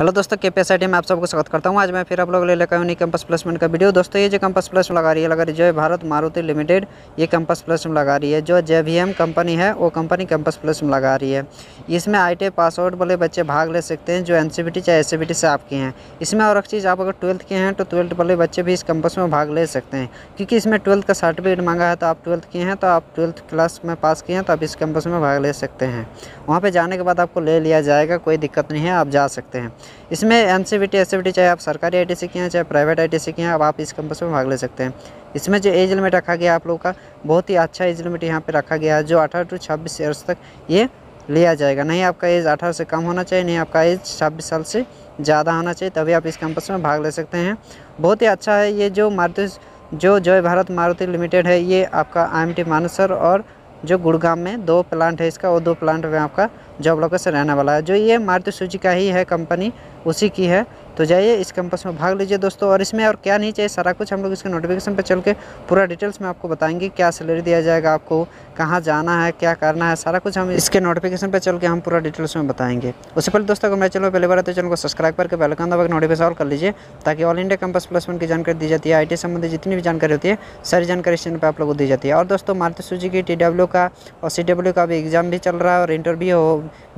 Hello दोस्तों के P में आप सबको स्वागत करता हूँ। आज मैं फिर आप लोग ले लेकर हूँ कैंपस प्लेसमेंट का वीडियो। दोस्तों, ये जो कैंपस प्लेसमेंट लगा रही है, लगा रही है जो भारत मारुति लिमिटेड ये कैंपस प्लस में लगा रही है जो जे वी एम कंपनी है, वो कंपनी कैंपस प्लस में लगा रही है। इसमें आई टी पास आउट वाले बच्चे भाग ले सकते हैं जो एन सी बी चाहे एस सी बी टी से आपके हैं। इसमें और एक चीज़, आप अगर ट्वेल्थ के हैं तो ट्वेल्थ वाले बच्चे भी इस कैंपस में भाग ले सकते हैं। क्योंकि इसमें ट्वेल्थ का सर्टिफिकेट मांगा है तो आप ट्वेल्थ किए हैं तो आप ट्वेल्थ क्लास में पास किए हैं तो आप इस कैंपस में भाग ले सकते हैं। वहाँ पर जाने के बाद आपको ले लिया जाएगा, कोई दिक्कत नहीं है, आप जा सकते हैं। इसमें एन सी बी चाहे आप सरकारी आई सी किए हैं, चाहे प्राइवेट आई सी किए हैं अब आप इस कैंपस में भाग ले सकते हैं। इसमें जो एज लिमिट रखा गया आप लोगों का, बहुत ही अच्छा एज लिमिट यहाँ पर रखा गया है, जो अठारह टू छब्बीस ईयर्स तक ये लिया जाएगा। नहीं आपका एज अठारह से कम होना चाहिए, नहीं आपका एज छब्बीस साल से ज़्यादा होना चाहिए, तभी आप इस कैंपस में भाग ले सकते हैं। बहुत ही अच्छा है ये जो मारुति, जो जय भारत मारुति लिमिटेड है, ये आपका आई एम टी मानसर और जो गुड़गांव में दो प्लांट है इसका और दो प्लांट में आपका जॉब लोकेशन रहने वाला है। जो ये मारुति सूची का ही है कंपनी उसी की है। तो जाइए इस कैंपस में भाग लीजिए दोस्तों, और इसमें और क्या नहीं चाहिए, सारा कुछ हम लोग इसके नोटिफिकेशन पर चल के पूरा डिटेल्स में आपको बताएँगे, क्या सैलरी दिया जाएगा आपको, कहाँ जाना है, क्या करना है, सारा कुछ हम इसके नोटिफिकेशन पर चल के हम पूरा डिटेल्स में बताएँगे। उससे पहले दोस्तों, अगर मैं चलो पहले बार तो चैनल को सब्सक्राइब करके बेलकन दबा नोटिफिकेशन ऑल कर लीजिए, ताकि all India campus plus one की जानकारी दी जाती है आई संबंधी जितनी भी जानकारी होती है, सारी जानकारी इस चैनल पर आप लोग को दी जाती है। और दोस्तों, मारती मारुति सुजुकी टी का और सी का भी एग्ज़ाम भी चल रहा है और इंटरव्यू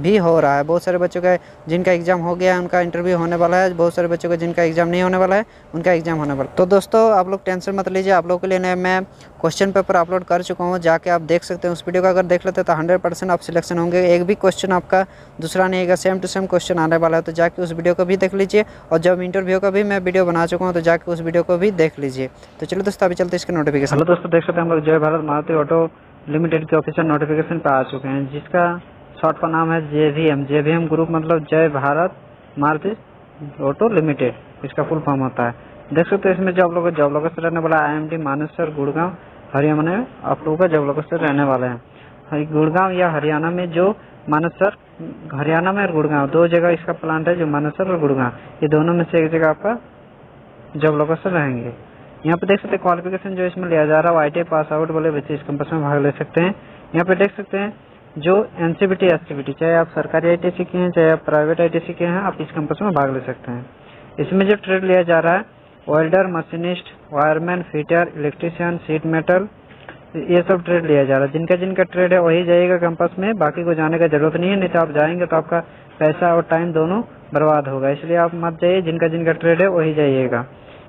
भी हो रहा है। बहुत सारे बच्चों का, जिनका एग्ज़ाम हो गया है, उनका इंटरव्यू होने वाला है बहुत सारे बच्चों का जिनका एग्ज़ाम नहीं होने वाला है उनका एग्ज़ाम होने वाला तो दोस्तों आप लोग टेंशन मत लीजिए आप लोगों के लिए मैं क्वेश्चन पेपर अपलोड कर चुका हूँ जाके आप देख सकते हैं। उस वीडियो को अगर देख लेते तो हंड्रेड आप सिलेक्शन होंगे। एक भी क्वेश्चन आपका दूसरा नहीं आएगा सेम टू सेम क्वेश्चन आने वाला है। तो जाके उस वीडियो को भी देख लीजिए और जब इंटरव्यू का भी मैं वीडियो बना चुका हूँ तो जाके उस वीडियो को भी देख लीजिए। तो चलो दोस्तों अभी चलते इसके नोटिफिकेशन हेलो दोस्तों देख सकते हैं हम लोग जय भारत मारुति ऑटो लिमिटेड के ऑफिशियल नोटिफिकेशन पे आ चुके हैं जिसका शॉर्ट का नाम है J V M J V M group मतलब जय भारत मारुति। ऑटो लिमिटेड इसका फुल फॉर्म होता है। देख सकते हैं इसमें जॉब लोग, जॉब लोकेशन रहने वाला I M D Manesar Gurgaon Haryana में आप लोगों का जॉब लोकेशन रहने वाले हैं। गुड़गांव या हरियाणा में जो मानेसर हरियाणा में और गुड़गांव दो जगह इसका प्लांट है, जो मानेसर और गुड़गांव ये दोनों में से एक जगह आपका जॉब लोकेशन रहेंगे। यहाँ पे देख सकते हैं क्वालिफिकेशन जो इसमें लिया जा रहा है आई पास आउट वाले बच्चे इस कंपस में भाग ले सकते हैं। यहाँ पे देख सकते हैं जो एनसीबीटी एससीबीटी चाहे आप सरकारी आई टी के हैं, चाहे आप प्राइवेट आई टी के हैं, आप इस कैंपस में भाग ले सकते हैं। इसमें जो ट्रेड लिया जा रहा है welder machinist wireman fitter electrician sheet metal ये सब ट्रेड लिया जा रहा है। जिनका जिनका ट्रेड है, वही जाएगा कैंपस में, बाकी को जाने का ज़रूरत नहीं है, नहीं तो आप जाएँगे तो आपका पैसा और टाइम दोनों बर्बाद होगा। इसलिए आप मत जाइए, जिनका जिनका ट्रेड है, वही जाइएगा।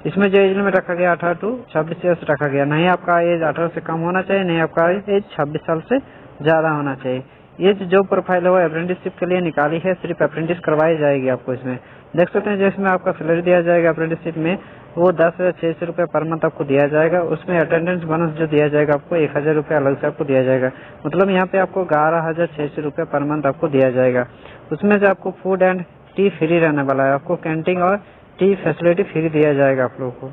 इसमें जो एज में रखा गया, अठारह टू छब्बीस ईयर्स रखा गया। नहीं आपका एज अठारह से कम होना चाहिए, नहीं आपका एज छब्बीस साल से ज़्यादा होना चाहिए। ये जो जॉब प्रोफ़ाइल है वो अप्रेंटिसशिप के लिए निकाली है, सिर्फ़ अप्रेंटिस करवाई जाएगी आपको इसमें। देख सकते हैं जिसमें आपका सैलरी दिया जाएगा अप्रेंटिसशिप में, वो दस हज़ार छह सौ रुपये पर मंथ आपको दिया जाएगा। उसमें अटेंडेंस बोनस जो दिया जाएगा आपको, एक हज़ार रुपये अलग से आपको दिया जाएगा। मतलब यहाँ पे आपको ग्यारह हज़ार छह सौ रुपये पर मंथ आपको दिया जाएगा। उसमें से आपको फ़ूड एंड टी फ्री रहने वाला है। आपको कैंटीन और टी फैसिलिटी फ्री दिया जाएगा आप लोगों को।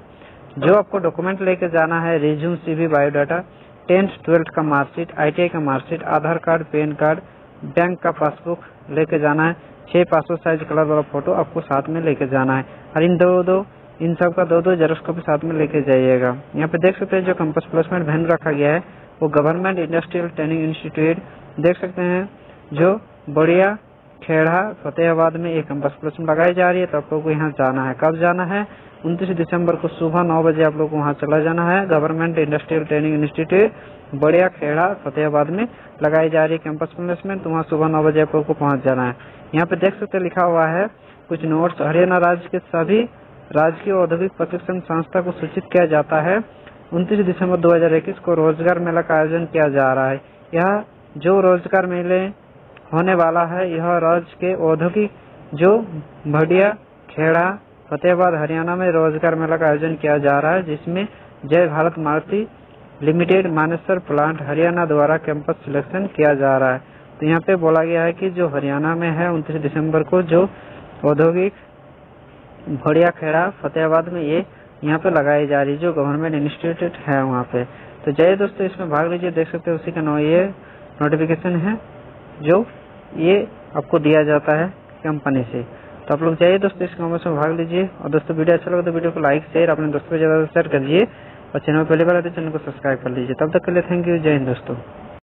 जो आपको डॉक्यूमेंट लेके जाना है resume CV biodata tenth, twelfth का मार्कशीट, आई का marksheet, Aadhaar card, PAN card, bank का पासबुक लेके जाना है, छह पासपोर्ट साइज़ कलर वाला फ़ोटो आपको साथ में लेके जाना है। और इन दो दो, इन सब का दो दो जेरोक्स कॉपी साथ में लेके जाइएगा। यहाँ पे देख सकते हैं जो कंपस प्लेसमेंट वैन रखा गया है, वो गवर्नमेंट इंडस्ट्रियल ट्रेनिंग इंस्टीट्यूट देख सकते हैं, जो बढ़िया खेड़ा, फतेहाबाद में एक कंपस प्लेसमेंट लगाई जा रही है तो आप लोग को यहाँ जाना है। कब जाना है? उनतीस दिसंबर को सुबह नौ बजे आप लोग को वहाँ चला जाना है। गवर्नमेंट इंडस्ट्रियल ट्रेनिंग इंस्टीट्यूट, बढ़िया खेड़ा, फतेहाबाद में लगाई जा रही है कैंपस प्लेसमेंट तो वहाँ सुबह नौ बजे आप लोग को पहुँच जाना है। यहाँ पे देख सकते लिखा हुआ है, कुछ नोट्स, हरियाणा राज्य के सभी राजकीय औद्योगिक प्रशिक्षण संस्था को सूचित किया जाता है। उनतीस दिसंबर 2021 को रोज़गार मेला का आयोजन किया जा रहा है। यह जो रोज़गार मेले होने वाला है। यह राज्य के औद्योगिक, जो भडिया, खेड़ा, फतेहाबाद, हरियाणा में रोज़गार मेला का आयोजन किया जा रहा है, जिसमें जय भारत मारुति लिमिटेड मानेसर प्लांट हरियाणा द्वारा कैंपस सिलेक्शन किया जा रहा है। तो यहाँ पे बोला गया है कि जो हरियाणा में है, उनतीस दिसंबर को जो औद्योगिक भड़िया, खेड़ा, फतेहाबाद में ये यहाँ पे लगाई जा रही है, जो गवर्नमेंट इंस्टीट्यूट है वहाँ पे। तो जय दोस्तों, इसमें भाग लीजिए, देख सकते हैं उसी का ये नोटिफिकेशन है, जो ये आपको दिया जाता है कंपनी से। तो आप लोग जाइए दोस्तों इस कॉमर्स में भाग लीजिए। और दोस्तों, वीडियो अच्छा लगा तो वीडियो को लाइक शेयर अपने दोस्तों को ज़्यादा शेयर कर लीजिए और चैनल पहले बार आते चैनल को सब्सक्राइब कर लीजिए। तब तक के लिए थैंक यू जय हिंद दोस्तों।